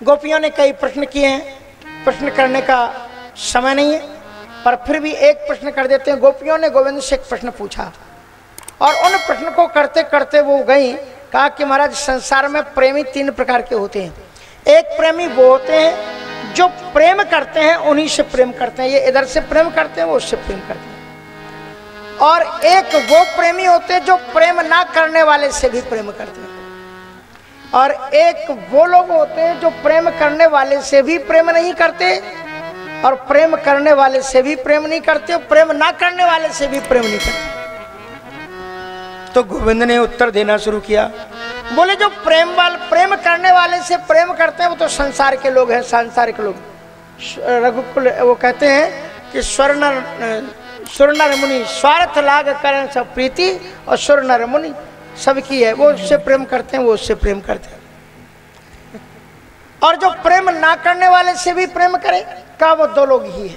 गोपियों ने कई प्रश्न किए हैं। प्रश्न करने का समय नहीं है, पर फिर भी एक प्रश्न कर देते हैं। गोपियों ने गोविंद से एक प्रश्न पूछा और उन प्रश्न को करते करते वो गई, कहा कि महाराज, संसार में प्रेमी तीन प्रकार के होते हैं। एक प्रेमी वो होते हैं जो प्रेम करते हैं, उन्हीं से प्रेम करते हैं। ये इधर से प्रेम करते हैं, वो उससे प्रेम करते हैं। और एक वो प्रेमी होते हैं जो प्रेम ना करने वाले से भी प्रेम करते हैं। और एक वो लोग होते हैं जो प्रेम करने वाले से भी प्रेम नहीं करते और प्रेम करने वाले से भी प्रेम नहीं करते और प्रेम ना करने वाले से भी प्रेम नहीं करते। तो गोविंद ने उत्तर देना शुरू किया। बोले जो प्रेम वाल प्रेम करने वाले से प्रेम करते हैं वो तो संसार के लोग हैं संसार के लोग रघुकुल वो कहते हैं कि स्वर्ण स्वर्ण मुनि स्वार्थ लाग करण सब प्रीति और स्वर्ण मुनि। सबकी है, वो उससे प्रेम करते हैं, वो उससे प्रेम करते हैं। और जो प्रेम ना करने वाले से भी प्रेम करे, का वो दो लोग ही है।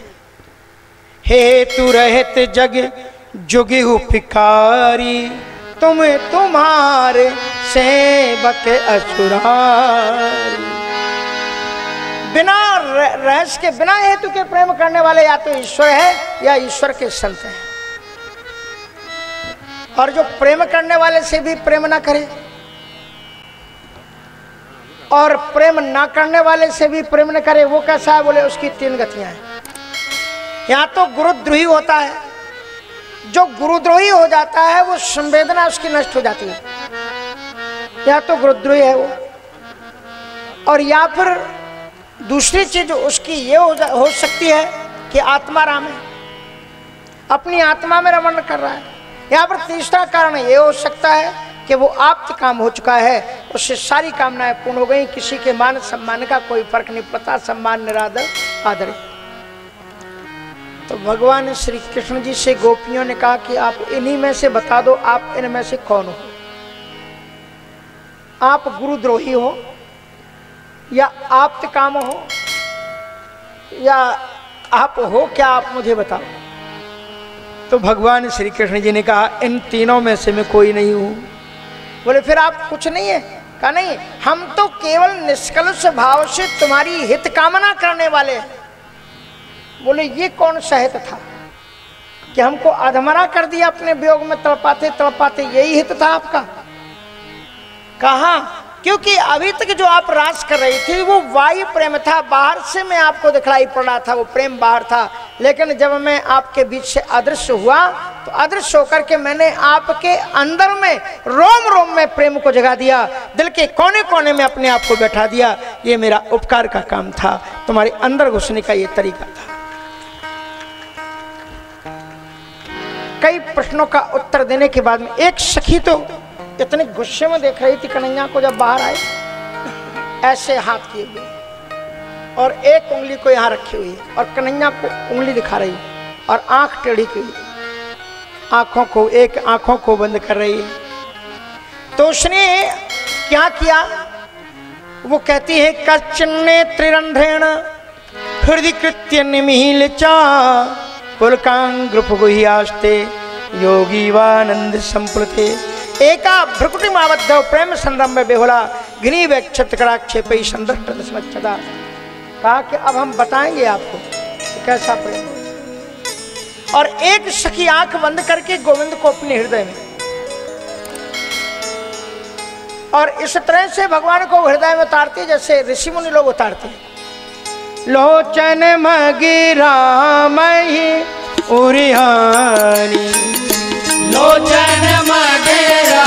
हे तू रहत जग, जुगी हु फिकारी तुम तुम्हारे सेवक असुरारी। बिना रहस्य के, बिना हेतु के प्रेम करने वाले या तो ईश्वर है, या ईश्वर के संत हैं। और जो प्रेम करने वाले से भी प्रेम ना करे। और प्रेम ना करने वाले से भी प्रेम न करे वो कैसा है? बोले उसकी तीन गतियाँ हैं। यहाँ तो गुरुद्रोही होता है। जो गुरुद्रोही हो जाता है वो संवेदना उसकी नष्ट हो जाती है। या तो गुरुद्रोही है वो। और या फिर दूसरी चीज़ उसकी ये हो, हो सकती है कि आत्मा राम है। अपनी आत्मा में रमन कर रहा है। यहाँ पर तीसरा कारण ये हो सकता है कि वो आप्त काम हो चुका है, उससे सारी कामनाएँ पूर्ण हो गई, किसी के मान सम्मान का कोई फ़र्क नहीं पड़ता, सम्मान, निरादर, आदर। तो भगवान श्री कृष्ण जी से गोपियों ने कहा कि आप इन्हीं में से बता दो, आप इनमें से कौन हो? आप गुरुद्रोही हो, या आप्त काम हो, या आप हो क्या, आप मुझे बताओ। तो भगवान श्री कृष्ण जी ने कहा, इन तीनों में से मैं कोई नहीं हूँ। बोले, फिर आप कुछ नहीं है? कहा, नहीं, हम तो केवल निष्कलुष भाव से तुम्हारी हित कामना करने वाले बोले, ये कौन सा हित था कि हमको अधमरा कर दिया अपने व्योग में तड़पाते तड़पाते, यही हित था आपका? कहा, क्योंकि अभी तक जो आप रास कर रही थी, वो वायु प्रेम था, बाहर से मैं आपको दिखलाई पड़ रहा था, वो प्रेम बाहर था लेकिन जब मैं आपके बीच से अदृश्य हुआ तो अदृश्य होकर के मैंने आपके अंदर में, रोम रोम में प्रेम को जगा दिया। दिल के कोने कोने में अपने आप को बैठा दिया। ये मेरा उपकार का काम था। तुम्हारे अंदर घुसने का ये तरीका था। कई प्रश्नों का उत्तर देने के बाद में एक सखी तो इतने गुस्से में देख रही थी, कन्हैया को जब बाहर आए ऐसे हाथ किए गए और एक उंगली को यहाँ रखी हुई है और कन्हैया को उंगली दिखा रही है और आँख टेढ़ी की हुई आँखों को, एक आँखों को बंद कर रही है। तो उसने क्या किया? वो कहती है कचने त्रिरंध्रेण हृदय कृत्य निमिल चा पुलकांग्रुप योगी वानंद संप्रते एका भ्रकुटिमाबद्ध प्रेम संरम्भ बेहोला, गिनी व्यक्षत कराक्षेपी संदर्भ दशमक्षता कहा कि अब हम बताएँगे आपको कैसा प्रेम और एक सखी आँख बंद करके गोविंद को अपने हृदय में। और इस तरह से भगवान को हृदय में उतारते जैसे ऋषि मुनि लोग उतारते लोचन मगिरा मही उरिहानी लोचन मगिरा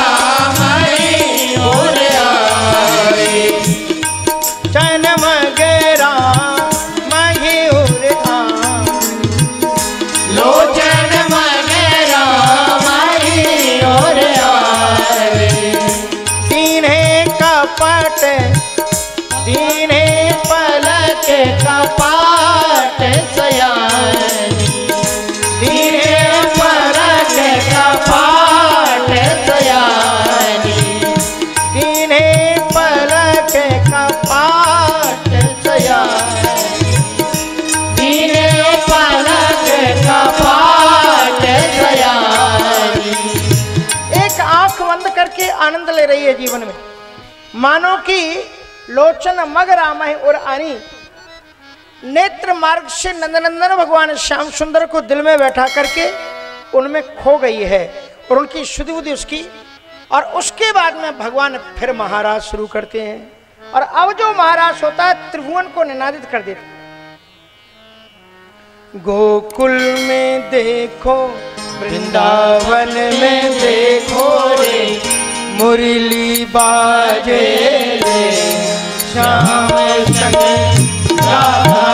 आनंद ले रही है जीवन में। मानो कि लोचन मग रामा है और आनी नेत्र मार्ग से नंदनंदन भगवान श्याम सुंदर को दिल में बैठा करके उनमें खो गई है और उनकी शुद्ध बुद्धि उसकी। और उसके बाद में भगवान फिर महाराज शुरू करते हैं। और अब जो महाराज होता है, त्रिभुवन को निनादित कर देते गोकुल में देखो, वृंदावन में देखो रे। मुरली बाजे श्याम संग राधा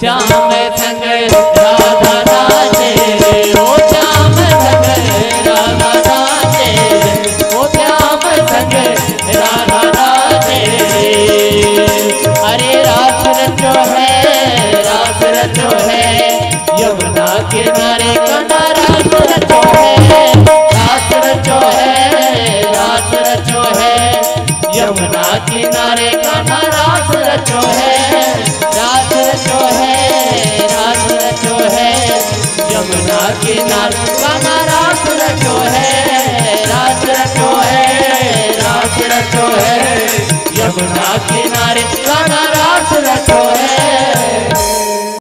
श्याम संग राधा श्याम संग राधा संग राधा नाचे रे अरे रास रचो है रास रचो है, यमुना किनारे कना रास रचो है रास रचो है रास रचो है, यमुना किनारे कना रास रचो है। यार बाबा रास रखो है रास है रास रखो यमुना किनारे बाबा रास रखो